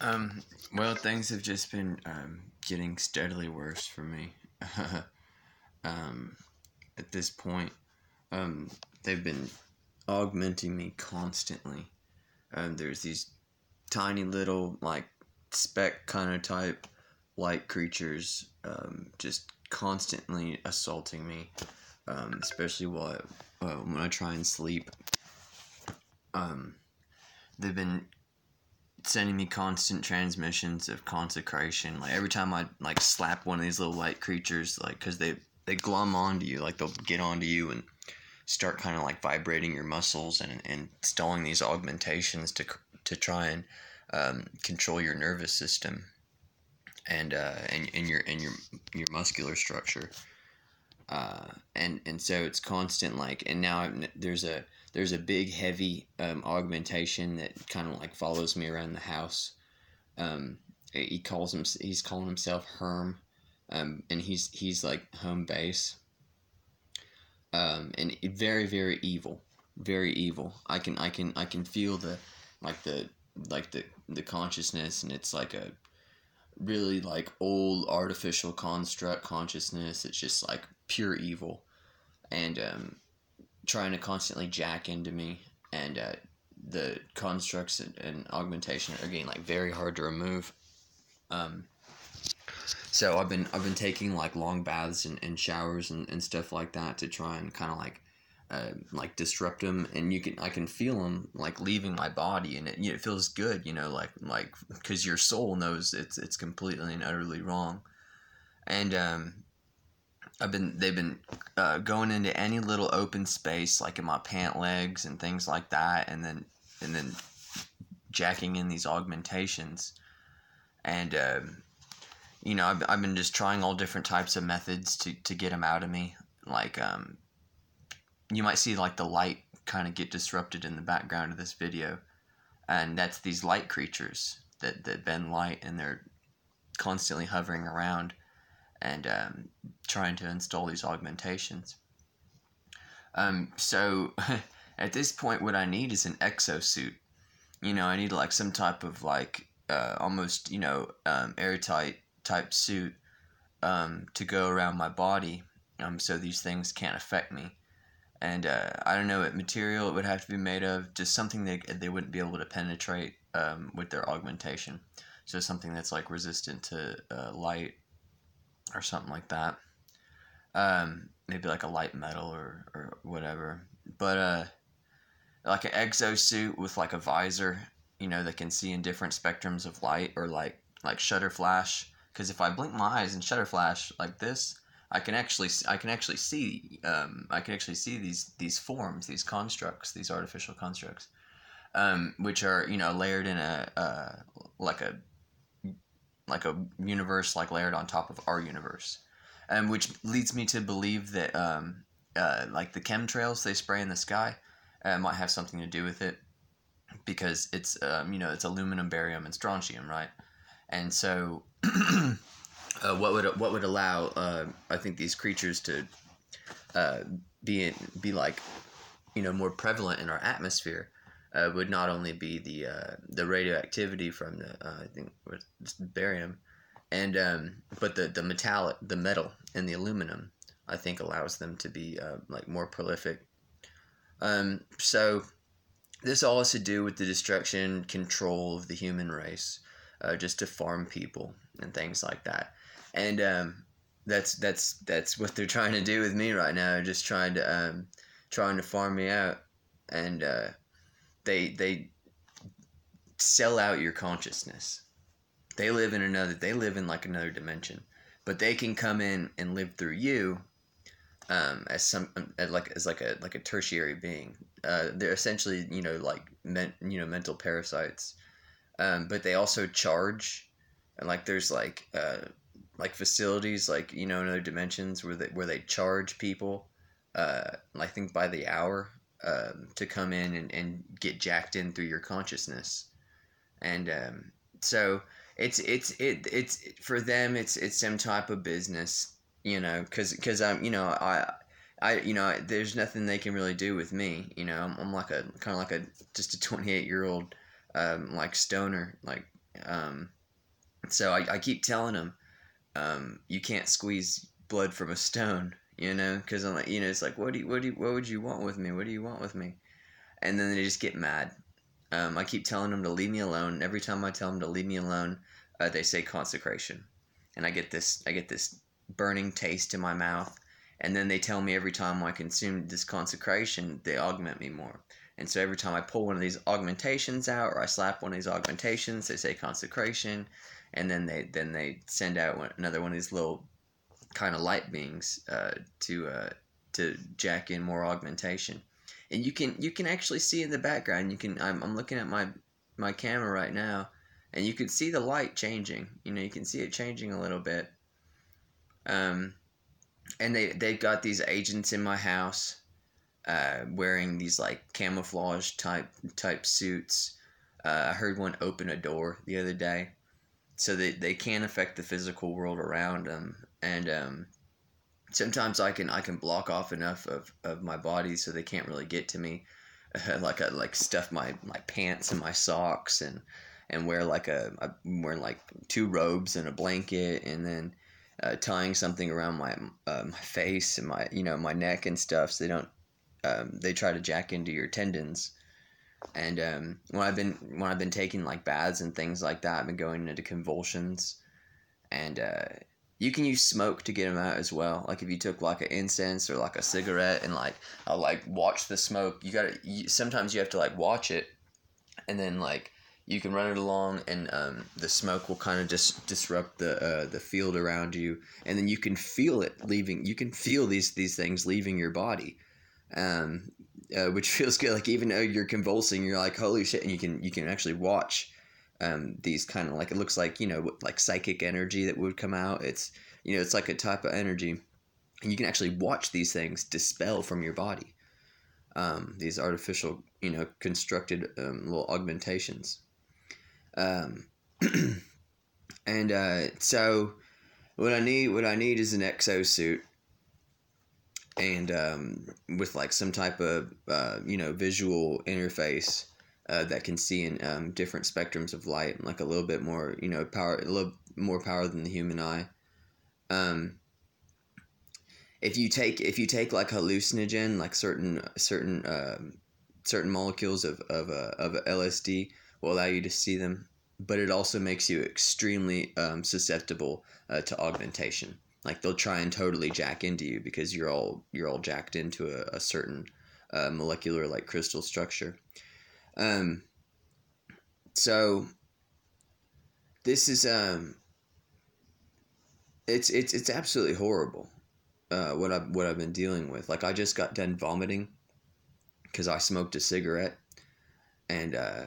Um, well, things have just been um, getting steadily worse for me. um, at this point, um, they've been augmenting me constantly. Um, there's these tiny little like speck kind of type light creatures um, just constantly assaulting me, um, especially while uh, when I try and sleep. Um, they've been sending me constant transmissions of consecration. Like every time I like slap one of these little light creatures, like because they they glom onto you, like they'll get onto you and start kind of like vibrating your muscles and, and installing these augmentations to to try and um, control your nervous system and uh, and, and your and your your muscular structure. Uh, and and so it's constant like and now there's a there's a big heavy um, augmentation that kind of like follows me around the house. Um, he calls him he's calling himself Herm, um, and he's he's like home base. Um, and very very evil, very evil. I can I can I can feel the like the like the the consciousness, and it's like a really like old artificial construct consciousness. It's just like pure evil, and um, trying to constantly jack into me, and uh, the constructs and, and, augmentation are getting like very hard to remove. Um, so I've been I've been taking like long baths and, and showers and, and stuff like that to try and kind of like uh, like disrupt them and you can I can feel them like leaving my body and it, it feels good you know like like because your soul knows it's it's completely and utterly wrong and um, I've been they've been uh, going into any little open space like in my pant legs and things like that and then and then jacking in these augmentations. And um, you know I've, I've been just trying all different types of methods to, to get them out of me. Like um, you might see like the light kind of get disrupted in the background of this video. And that's these light creatures that, that bend light and they're constantly hovering around and um, trying to install these augmentations. Um, so at this point, what I need is an exosuit. You know, I need like some type of like uh, almost you know um, airtight type suit um, to go around my body, um, so these things can't affect me. And uh, I don't know what material it would have to be made of, just something that they wouldn't be able to penetrate um, with their augmentation. So something that's like resistant to uh, light or something like that. Um, maybe like a light metal or, or whatever. But uh, like an exosuit with like a visor, you know, that can see in different spectrums of light or like like shutter flash. Because if I blink my eyes and shutter flash like this, I can actually I can actually see um, I can actually see these these forms, these constructs, these artificial constructs, um, which are you know layered in a uh, like a like a universe like layered on top of our universe, and which leads me to believe that um, uh, like the chemtrails they spray in the sky uh, might have something to do with it because it's um, you know it's aluminum, barium, and strontium, right? And so, uh, what would what would allow uh, I think these creatures to uh, be be like you know more prevalent in our atmosphere uh, would not only be the uh, the radioactivity from the uh, I think barium, and um, but the the metallic the metal and the aluminum I think allows them to be uh, like more prolific. Um, so this all has to do with the destruction control of the human race, uh, just to farm people and things like that, and um, that's that's that's what they're trying to do with me right now. Just trying to um, trying to farm me out and uh, they they sell out your consciousness. They live in another. They live in like another dimension, but they can come in and live through you, um, as some as like as like a like a tertiary being. Uh, they're essentially you know like men, you know mental parasites, um, but they also charge, and like there's like uh, like facilities like you know in other dimensions where they where they charge people, uh, I think by the hour um, to come in and, and get jacked in through your consciousness. And um, so it's it's it it's for them it's it's some type of business you know because because i'm you know i I you know there's nothing they can really do with me you know. I'm, I'm like a kind of like a just a 28 year old um, like stoner like Um, so I, I keep telling them, um, you can't squeeze blood from a stone, you know, because I'm like, you know, it's like, what do you, what do you, what would you want with me? What do you want with me? And then they just get mad. Um, I keep telling them to leave me alone. Every time I tell them to leave me alone, uh, they say consecration, and I get this, I get this burning taste in my mouth. And then they tell me every time I consume this consecration, they augment me more. And so every time I pull one of these augmentations out or I slap one of these augmentations, they say consecration, and then they then they send out another one of these little kind of light beings uh, to uh, to jack in more augmentation. And you can you can actually see in the background. You can I'm, I'm looking at my my camera right now, and you can see the light changing. You know you can see it changing a little bit. Um, and they they've got these agents in my house uh, wearing these like camouflage type type suits. Uh, I heard one open a door the other day, so they, they can affect the physical world around them. And um, sometimes I can I can block off enough of, of my body so they can't really get to me. like I like stuff my, my pants and my socks and and wear like a I'm wearing like two robes and a blanket and then uh, tying something around my uh, my face and my you know my neck and stuff so they don't um, they try to jack into your tendons. And um, when I've been when I've been taking like baths and things like that, I've been going into convulsions, and uh, you can use smoke to get them out as well. Like if you took like an incense or like a cigarette and like I'll like watch the smoke. You gotta you, sometimes you have to like watch it, and then like you can run it along, and um, the smoke will kind of just disrupt the uh, the field around you, and then you can feel it leaving. You can feel these these things leaving your body um, uh, which feels good. Like even though you're convulsing, you're like, holy shit, and you can you can actually watch um, these kind of like it looks like you know like psychic energy that would come out. It's you know it's like a type of energy, and you can actually watch these things dispel from your body. Um, these artificial, you know, constructed um, little augmentations. Um, and uh, so, what I need, what I need is an exosuit and um, with like some type of uh, you know visual interface uh, that can see in um, different spectrums of light, like a little bit more you know power, a little more power than the human eye. Um, if you take if you take like hallucinogen, like certain certain uh, certain molecules of of uh, of LSD will allow you to see them, but it also makes you extremely um, susceptible uh, to augmentation like they'll try and totally jack into you because you're all you're all jacked into a, a certain uh, molecular like crystal structure. Um so this is um it's it's it's absolutely horrible uh what i what i've been dealing with. Like i just got done vomiting because i smoked a cigarette and uh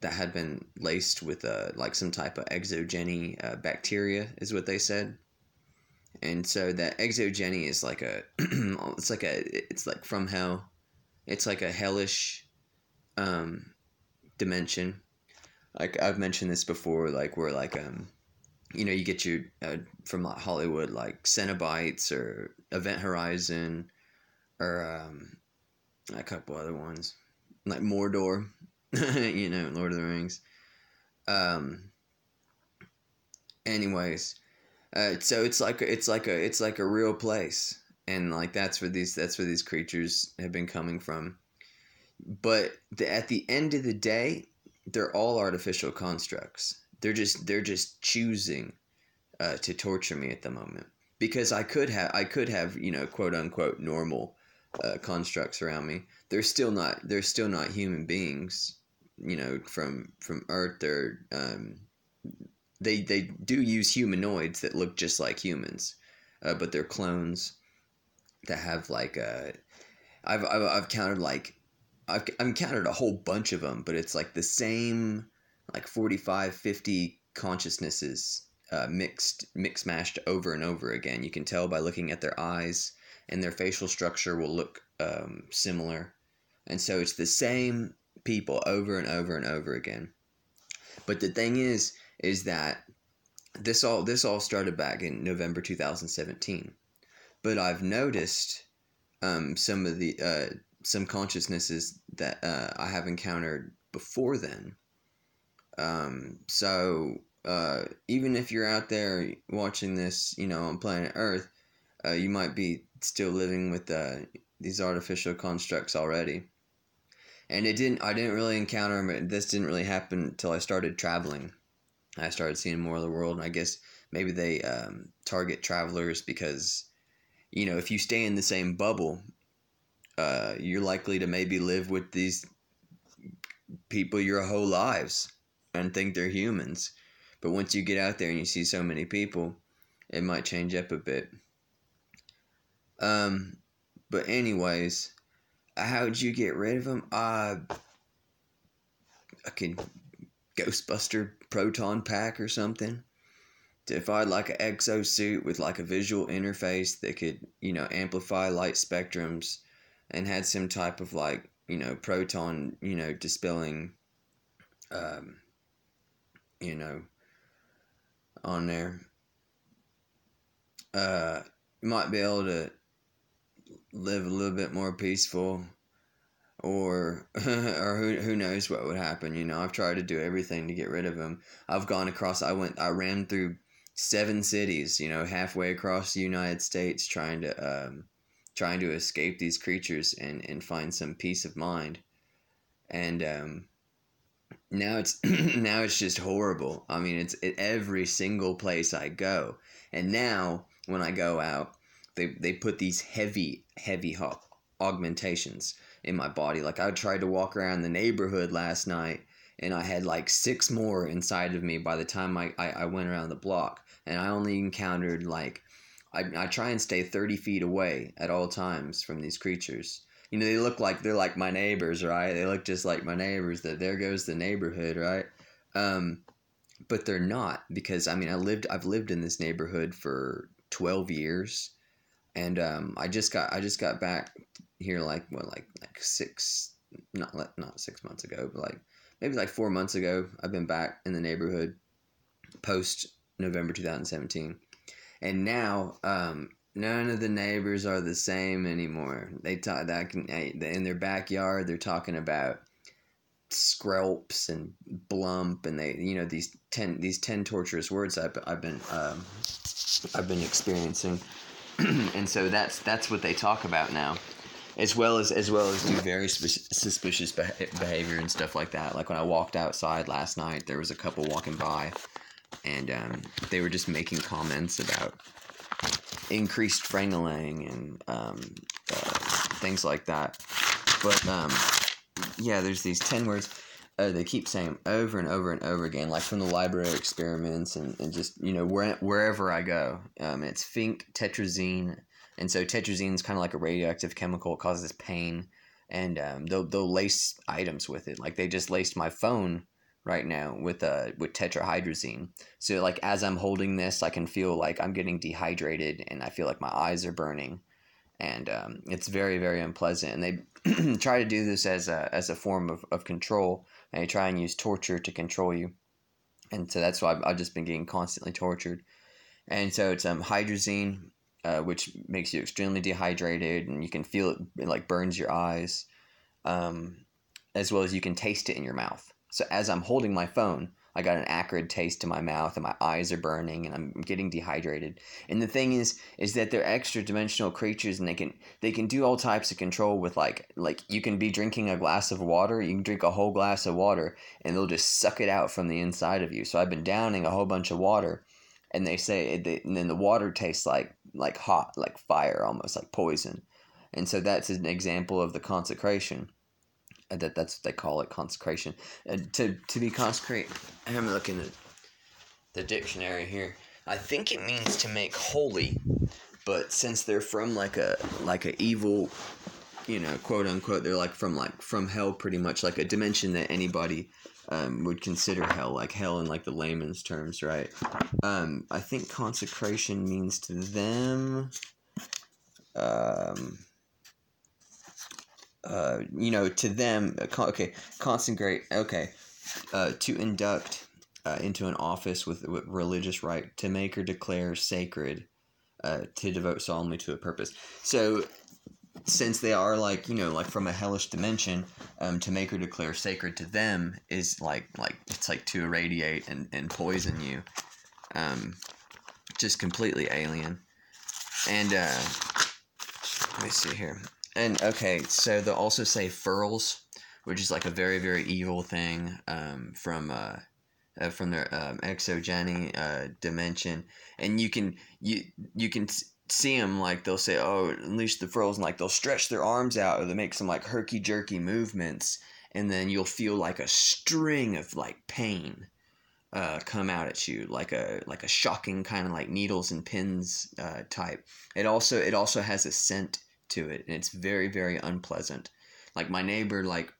that had been laced with uh, like some type of exogeny uh, bacteria is what they said and so that exogeny is like a it's like a it's like from hell. It's like a hellish um dimension. Like i've mentioned this before like where like um you know you get your uh, from like hollywood like cenobites or event horizon or um a couple other ones. Like mordor you know lord of the rings. Um anyways uh, so it's like it's like a it's like a real place, and like that's where these that's where these creatures have been coming from. But the, at the end of the day, they're all artificial constructs. They're just they're just choosing uh, to torture me at the moment because I could have I could have you know quote unquote normal uh, constructs around me. They're still not they're still not human beings. You know from from Earth. They're um, they they do use humanoids that look just like humans, uh, but they're clones that have like a. Uh, I've I've, I've counted like I've I've counted a whole bunch of them, but it's like the same like 45, 50 consciousnesses uh, mixed mix mashed over and over again. You can tell by looking at their eyes and their facial structure will look um, similar, and so it's the same people over and over and over again. But the thing is, is that this all this all started back in November 2017, but I've noticed um, some of the uh, some consciousnesses that uh, I have encountered before then Um, so uh, even if you're out there watching this, you know, on planet Earth, uh, you might be still living with uh, these artificial constructs already. And it didn't. I didn't really encounter them. This didn't really happen until I started traveling. I started seeing more of the world, and I guess maybe they um, target travelers because, you know, if you stay in the same bubble, uh, you're likely to maybe live with these people your whole lives and think they're humans. But once you get out there and you see so many people, it might change up a bit. Um, but anyways, how'd you get rid of them? Uh, I could Ghostbuster proton pack or something. If I had like an exo suit with like a visual interface that could, you know, amplify light spectrums and had some type of like, you know, proton, you know, dispelling, um, you know, on there, uh, you might be able to live a little bit more peaceful or or who, who knows what would happen you know? I've tried to do everything to get rid of them i've gone across i went i ran through seven cities you know halfway across the united states trying to um, trying to escape these creatures and and find some peace of mind. And um, now it's now it's just horrible. I mean it's at every single place i go. And now when i go out they, they put these heavy heavy augmentations in my body. Like I tried to walk around the neighborhood last night and I had like six more inside of me by the time I, I, I went around the block. And I only encountered like, I, I try and stay 30 feet away at all times from these creatures. You know, they look like they're like my neighbors, right? They look just like my neighbors. That there goes the neighborhood, right? Um, but they're not because I mean I lived I've lived in this neighborhood for 12 years and um, I just got I just got back here like what like like six not not six months ago, but like maybe like four months ago. I've been back in the neighborhood post November 2017, and now um, none of the neighbors are the same anymore. They talk that can in their backyard. They're talking about skrelps and blump, and they you know these ten these ten torturous words I've, I've been um, I've been experiencing and so that's that's what they talk about now, as well as as well as do very sp- suspicious behavior and stuff like that. Like when I walked outside last night, there was a couple walking by, and um, they were just making comments about increased frengeling and um, uh, things like that. But um, yeah, there's these ten words uh, they keep saying over and over and over again, like from the library experiments and, and just, you know, where, wherever I go. Um, it's Fink, tetrazine. And so tetrazine is kind of like a radioactive chemical. It causes pain. And um, they'll, they'll lace items with it. Like they just laced my phone right now with uh, with tetrahydrazine. So like as I'm holding this, I can feel like I'm getting dehydrated and I feel like my eyes are burning. And um, it's very, very unpleasant. And they try to do this as a, as a form of, of control and they try and use torture to control you. And so that's why I've, I've just been getting constantly tortured. And so it's um, hydrazine, uh, which makes you extremely dehydrated, and you can feel it, it like burns your eyes, um, as well as you can taste it in your mouth. So as I'm holding my phone, I got an acrid taste in my mouth and my eyes are burning and I'm getting dehydrated. And the thing is is that they're extra dimensional creatures and they can they can do all types of control with like like you can be drinking a glass of water, you can drink a whole glass of water and they'll just suck it out from the inside of you. So I've been downing a whole bunch of water and they say and then the water tastes like like hot, like fire almost like poison. And so that's an example of the consecration. That that's what they call it consecration. Uh, to to be consecrate i'm looking at the dictionary here. I think it means to make holy but since they're from like a like a evil you know quote unquote they're like from like from hell pretty much like a dimension that anybody um, would consider hell like hell in like the layman's terms rite um, i think consecration means to them um, uh, you know, to them, uh, okay, consecrate, okay, uh, to induct uh, into an office with, with religious right, to make or declare sacred, uh, to devote solemnly to a purpose. So, since they are like you know like from a hellish dimension, um, to make her declare sacred to them is like like it's like to irradiate and, and poison you, um, just completely alien, and uh, let me see here, and okay, so they'll also say furls, which is like a very very evil thing um, from uh, uh, from their um, exogeny uh, dimension, and you can you you can see them like they'll say, "Oh, unleash the furls," and like they'll stretch their arms out or they make some like herky jerky movements, and then you'll feel like a string of like pain uh, come out at you, like a like a shocking kind of like needles and pins uh, type. It also it also has a scent to it, and it's very very unpleasant. Like my neighbor, like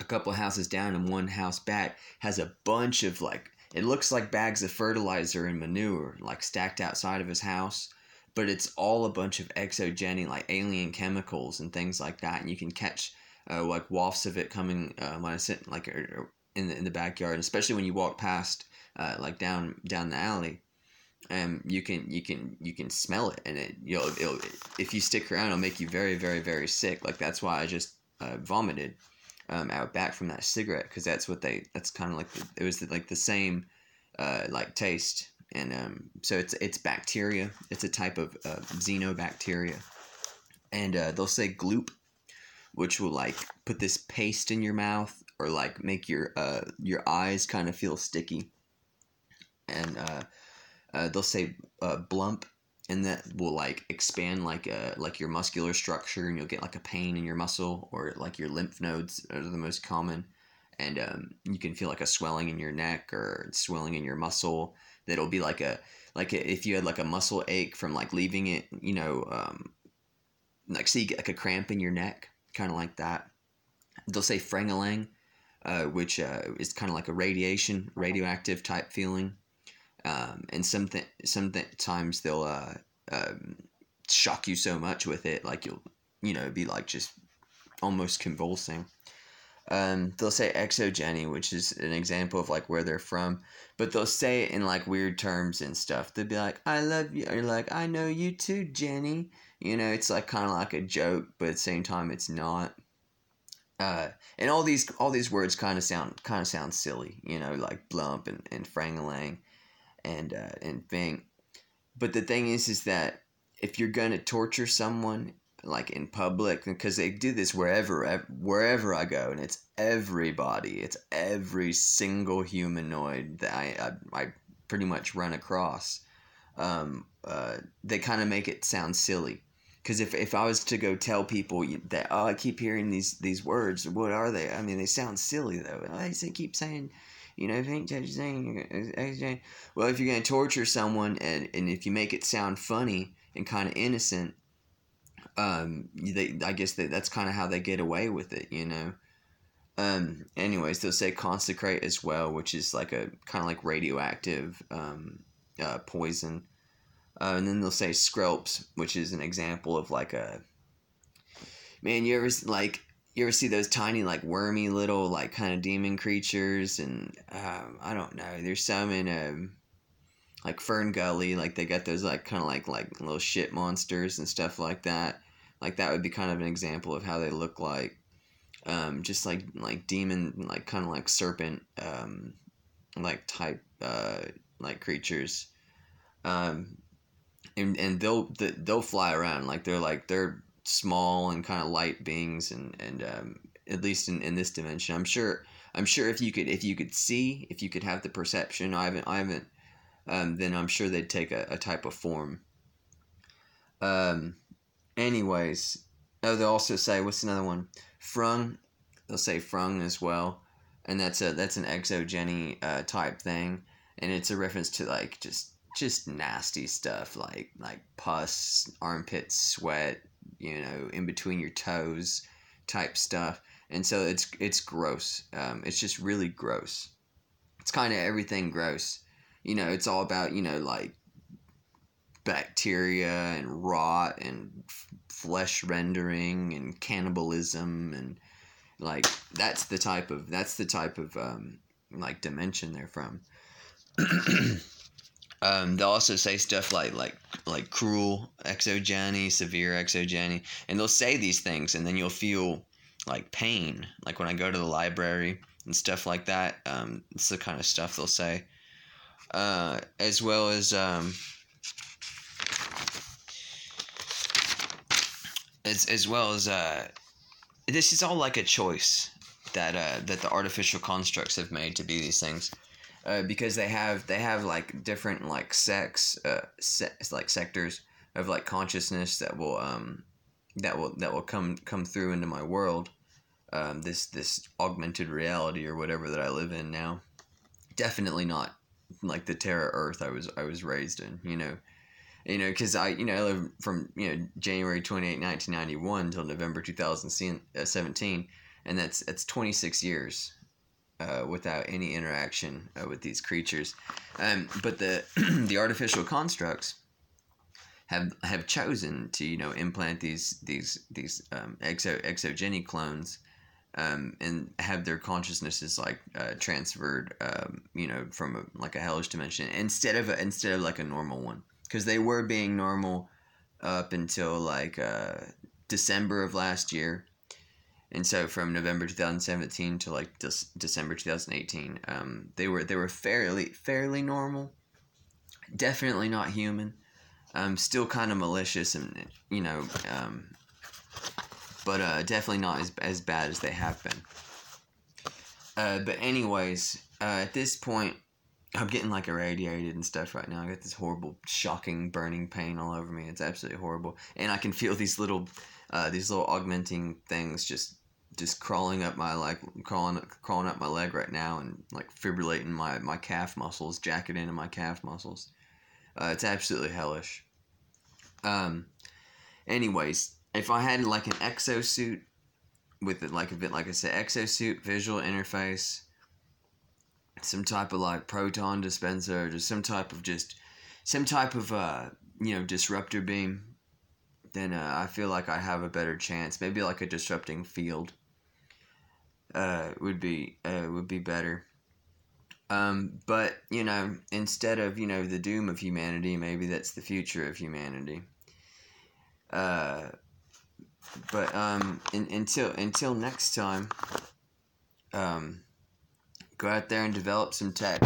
a couple houses down and one house back, has a bunch of like it looks like bags of fertilizer and manure like stacked outside of his house but it's all a bunch of exogeny, like alien chemicals and things like that. And you can catch uh, like wafts of it coming uh, when I sit like er, er, in the in the backyard, especially when you walk past uh, like down down the alley. Um, you can you can you can smell it, and it you'll it'll, if you stick around, it'll make you very very very sick. Like that's why I just uh, vomited um, out back from that cigarette because that's what they that's kind of like the, it was the, like the same uh, like taste and um, so it's it's bacteria. It's a type of uh, xenobacteria, and uh, they'll say gloop, which will like put this paste in your mouth or like make your uh, your eyes kind of feel sticky, and uh, uh, they'll say uh, blump, and that will like expand like a like your muscular structure, and you'll get like a pain in your muscle or like your lymph nodes are the most common. And um, you can feel like a swelling in your neck or swelling in your muscle that'll be like a like a, if you had like a muscle ache from like leaving it, you know, um, like see like a cramp in your neck, kind of like that. They'll say frengelang, uh, which uh, is kind of like a radiation, radioactive type feeling. Um, and some th- some th- times they'll uh, um, shock you so much with it, like you'll you know be like just almost convulsing. Um, they'll say exogeny, which is an example of like where they're from, but they'll say it in like weird terms and stuff. They'll be like, "I love you," or like, "I know you too, Jenny." You know, it's like kind of like a joke, but at the same time, it's not. Uh, and all these all these words kind of sound kind of sound silly, you know, like blump and and frangalang, and uh, and thing. But the thing is, is that if you're gonna torture someone like in public because they do this wherever wherever I go and it's everybody it's every single humanoid that I I, I pretty much run across. Um, uh, they kind of make it sound silly. Because if, if I was to go tell people that oh I keep hearing these these words what are they? I mean they sound silly though. I say keep saying you know, if ain't saying, well, if you're going to torture someone and, and if you make it sound funny and kind of innocent, um, they, I guess that that's kind of how they get away with it, you know. Um, anyways, they'll say consecrate as well, which is like a kind of like radioactive um, uh, poison. Uh, and then they'll say skrelps, which is an example of like a man. You ever like you ever see those tiny like wormy little like kind of demon creatures? And um, I don't know. There's some in a um, like Fern Gully, like they got those like kind of like like little shit monsters and stuff like that. Like that would be kind of an example of how they look like. Um, just like like demon, like kind of like serpent, um, like type uh, like creatures. Um, and and they'll they'll fly around like they're like they're small and kind of light beings and and um, at least in, in this dimension i'm sure i'm sure if you could if you could see if you could have the perception i haven't i haven't um, then i'm sure they'd take a, a type of form um, anyways, oh, they'll also say what's another one? Frung. They'll say frung as well, and that's a that's an exogeny uh, type thing, and it's a reference to like just just nasty stuff like like pus, armpit sweat, you know, in between your toes, type stuff, and so it's it's gross. Um, it's just really gross. It's kind of everything gross. You know, it's all about you know like bacteria and rot and f- flesh rendering and cannibalism and like that's the type of that's the type of um, like dimension they're from Um, they'll also say stuff like like like cruel exogeny, severe exogeny, and they'll say these things, and then you'll feel like pain, like when I go to the library and stuff like that. Um, it's the kind of stuff they'll say, uh, as well as um, as as well as uh, this is all like a choice that uh, that the artificial constructs have made to be these things uh, because they have they have like different like sex uh se- like sectors of like consciousness that will um that will that will come come through into my world um this this augmented reality or whatever that I live in now. Definitely not like the Terra Earth I was I was raised in you know you know because I you know I lived from you know January 28 1991 until November 2017 and that's that's 26 years uh, without any interaction uh, with these creatures. Um, but the the artificial constructs have have chosen to you know implant these these these um, exo exogeny clones. Um, and have their consciousnesses like uh, transferred, um, you know, from a, like a hellish dimension instead of a, instead of like a normal one, because they were being normal up until like uh, December of last year, and so from November 2017 to like De- December 2018, um, they were they were fairly fairly normal. Definitely not human. Um, still kind of malicious and you know, um, but uh, definitely not as as bad as they have been. Uh, but anyways, uh, at this point, I'm getting like irradiated and stuff right now. I got this horrible, shocking, burning pain all over me. It's absolutely horrible, and I can feel these little, uh, these little augmenting things just, just crawling up my like crawling crawling up my leg right now, and like fibrillating my my calf muscles, jacketing into my calf muscles. Uh, it's absolutely hellish. Um. Anyways, if I had like an exosuit with it, like a bit like I said, exosuit visual interface some type of like proton dispenser, just some type of just some type of uh you know disruptor beam, then uh, I feel like I have a better chance. Maybe like a disrupting field. Uh, would be uh, would be better. Um, but you know, instead of you know the doom of humanity, maybe that's the future of humanity. Uh, but um, in, until until next time. Um, go out there and develop some tech.